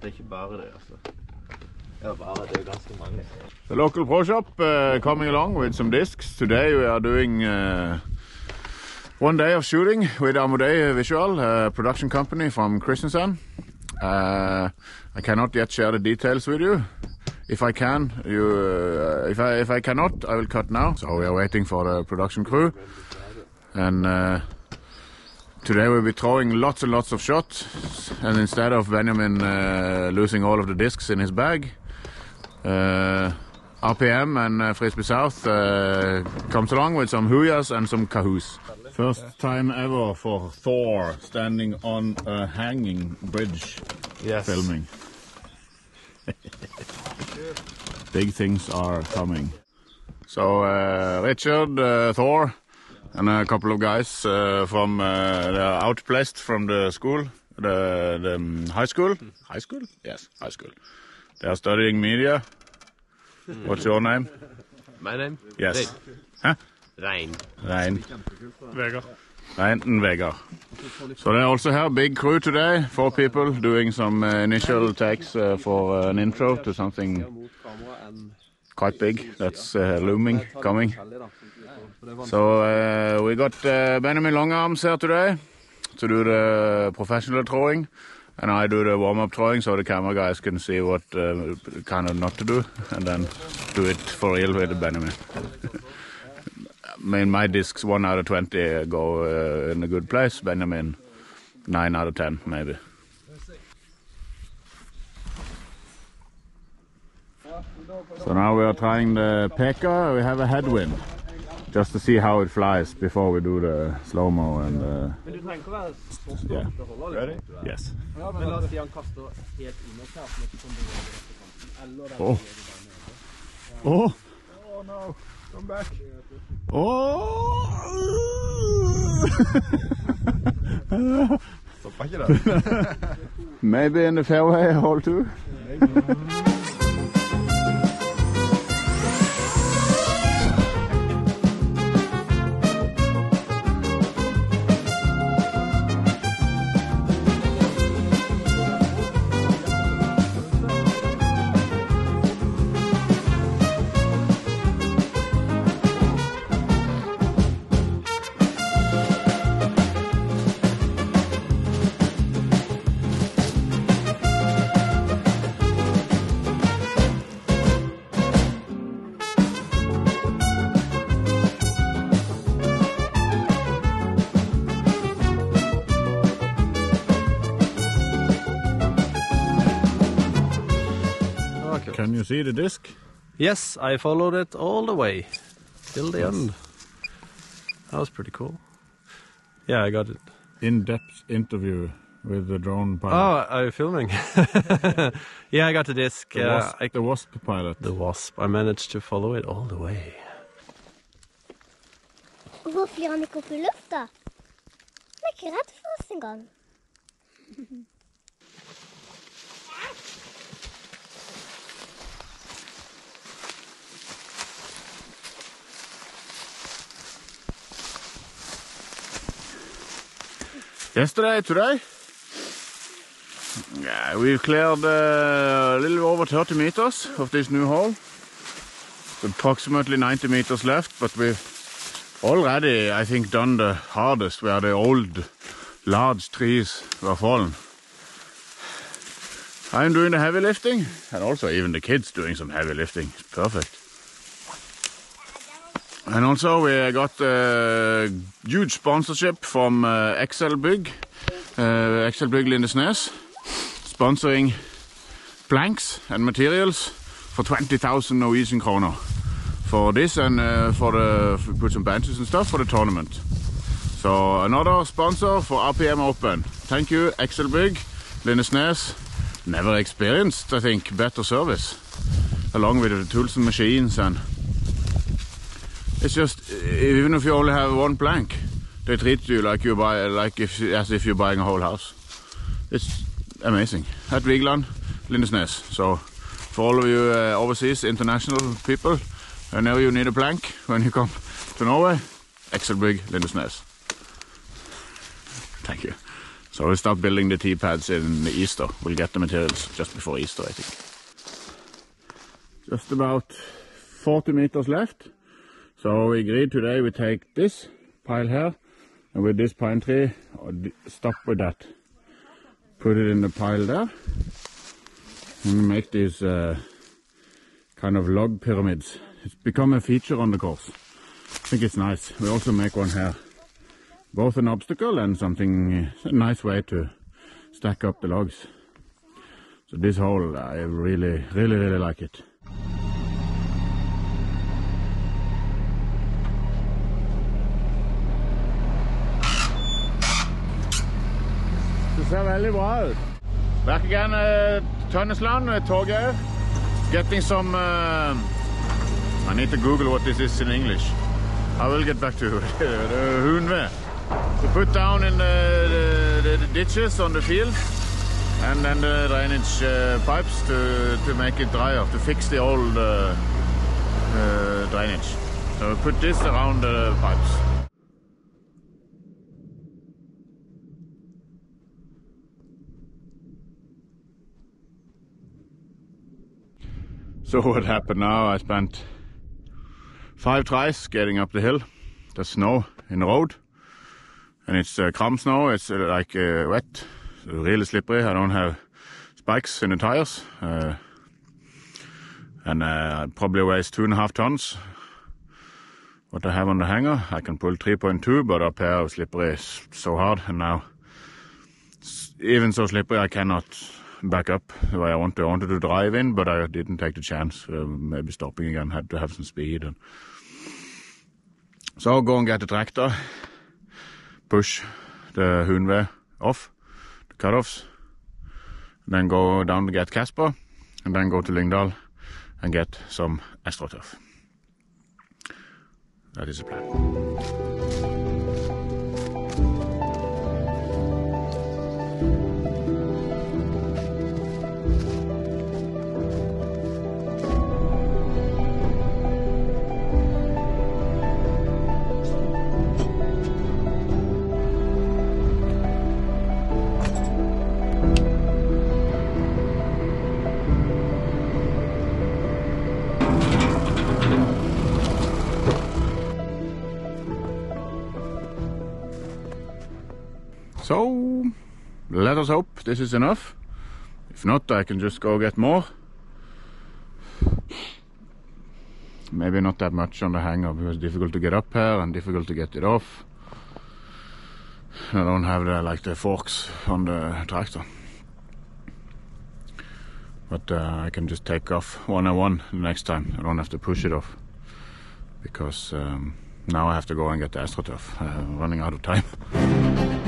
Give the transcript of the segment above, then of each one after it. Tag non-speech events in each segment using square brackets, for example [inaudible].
Det er ikke bare det, altså. Er. The local pro shop uh, coming along with some discs. Today we are doing uh, one day of shooting with Amodei Visual, production company from Kristiansand. Uh, I cannot yet share the details with you. If I can, you, uh, if I if I cannot, I will cut now. So we are waiting for the production crew, and uh, today we'll be throwing lots and lots of shots. And instead of Benjamin uh, losing all of the discs in his bag, uh, RPM and uh, Frisbee South uh, comes along with some Huias and some Kahus. First time ever for Thor standing on a hanging bridge Yes. filming. [laughs] Big things are coming. So uh, Rikard, uh, Thor, and a couple of guys uh, from uh, they're outplaced from the school, the, the um, high school. High school? Yes, high school. They are studying media. What's your name? My name? Yes. Huh? Rein. Rein. Vegard. Rein and Vegard. So they also have a big crew today, four people doing some uh, initial takes uh, for uh, an intro to something quite big that's uh, looming, coming. So uh, we got uh, Benjamin Longarms here today to do the professional throwing, and I do the warm-up throwing so the camera guys can see what uh, kind of not to do, and then do it for real with Benjamin. [laughs] I mean, my discs, one out of 20 go in a good place. Benjamin, 9 out of 10, maybe. So now we are trying the Pekka. We have a headwind just to see how it flies before we do the slow-mo and uh, Men du trenger ikke å være så stor Yeah. til å holde litt. yes. Men la oss si han kaster helt innerst her, som ikke kommer over dette kanten. Eller der Oh. nede der nede. Oh! Oh no, come back. Oh! [laughs] Stoppa ikke det. maybe in the fairway hole too. You see the disc? Yes, I followed it all the way till the end. That was pretty cool. Yeah, I got it. In-depth interview with the drone pilot. Oh, are you filming? [laughs] yeah, I got the disc. the, uh, wasp, I, the wasp pilot. the wasp. I managed to follow it all the way. Hvorfor flyr han ikke opp i lufta? Han er ikke redd for oss engang. [laughs] Yesterday, today, yeah, we've cleared uh, a little over 30 meters of this new hole. Approximately 90 meters left, but we've already, I think, done the hardest where the old large trees were fallen. I'm doing the heavy lifting, and also even the kids doing some heavy lifting. It's perfect. And also we got a huge sponsorship from uh, Excel Bygg, uh, Excel Bygg Lindesnes, sponsoring planks and materials for 20,000 Norwegian kroner for this and uh, for the for put some benches and stuff for the tournament. So another sponsor for RPM Open. Thank you, Excel Bygg, Lindesnes. Never experienced, I think, better service along with the tools and machines and it's just even if you only have one plank, they treat you like you buy like if as if you're buying a whole house. It's amazing. At Vigeland, Lindesnes. So for all of you uh, overseas international people, whenever you need a plank when you come to Norway, Excel Bygg, Lindesnes. Thank you. So we'll start building the T-pads in Easter. We'll get the materials just before Easter, I think. Just about 40 meters left. So we agreed today we take this pile here, and with this pine tree, stop with that. Put it in the pile there, and make these uh, kind of log pyramids. It's become a feature on the course. I think it's nice. We also make one here. Both an obstacle and something, a nice way to stack up the logs. So this hole, I really, really, really like it. Ser veldig bra ut. Back again, uh, Tønnesland, uh, Torgeir. Getting some... Uh, I need to Google what this is in English. I will get back to the [laughs] Hunve. To put down in the, the, the ditches on the field and then the drainage uh, pipes to, to make it drier, to fix the old uh, uh, drainage. So we put this around the pipes. So what happened now, I spent five tries getting up the hill. There's snow in the road. And it's uh, snow, it's uh, like uh, wet, so really slippery. I don't have spikes in the tires. Uh, and uh, probably weighs two and a half tons. What I have on the hanger, I can pull 3.2, but up here slippery so hard. And now, even so slippery, I cannot back up I want. I wanted to drive in, but I didn't take the chance. Uh, maybe stopping again, had to have some speed. And so go and get the tractor, push the Hunve off, the cutoffs, then go down to get Casper, and then go to Lyngdal and get some AstroTurf. That is the plan. So, let us hope this is enough. If not, I can just go get more. Maybe not that much on the hanger because it's difficult to get up here and difficult to get it off. I don't have the, like the forks on the tractor. But uh, I can just take off one on one the next time. I don't have to push it off. Because um, now I have to go and get the AstroTurf. Uh, running out of time.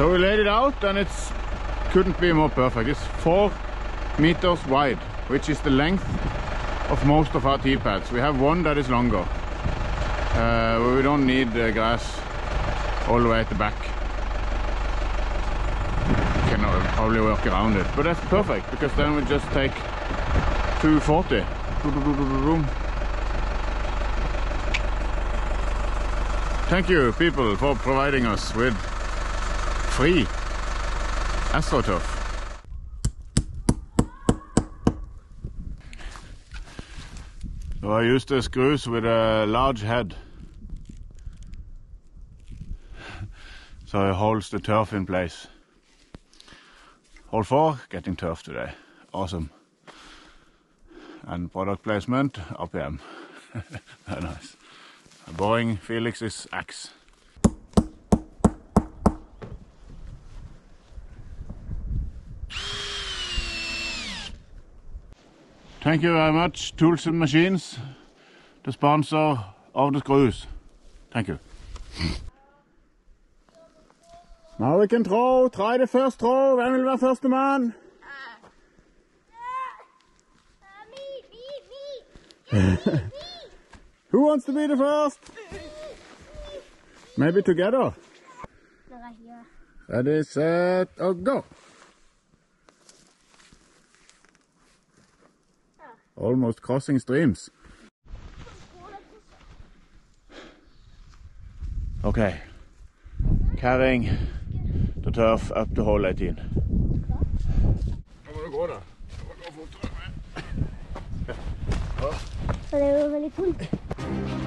So we laid it out and it's couldn't be more perfect. It's four meters wide, which is the length of most of our T-pads. We have one that is longer. Uh, we don't need the grass all the way at the back. We can probably work around it, but that's perfect because then we just take 240. Thank you, people, for providing us with free AstroTurf. So oh, I used the screws with a large head. so it holds the turf in place. Hole 4, getting turf today. Awesome. And product placement, RPM. [laughs] Very nice. Boeing Felix's axe. Thank you very much, Tools and Machines, the sponsor of the screws. Thank you. Now we can throw. Try the first throw. Hvem vil være førstemann? Me, [laughs] me, me. Who wants to be the first? Maybe together. Ready, set, or go. Almost crossing streams. Okay. Carrying the turf up to hole 18. Nå må du gå, da. Du må gå fortere. Så det er jo veldig tungt.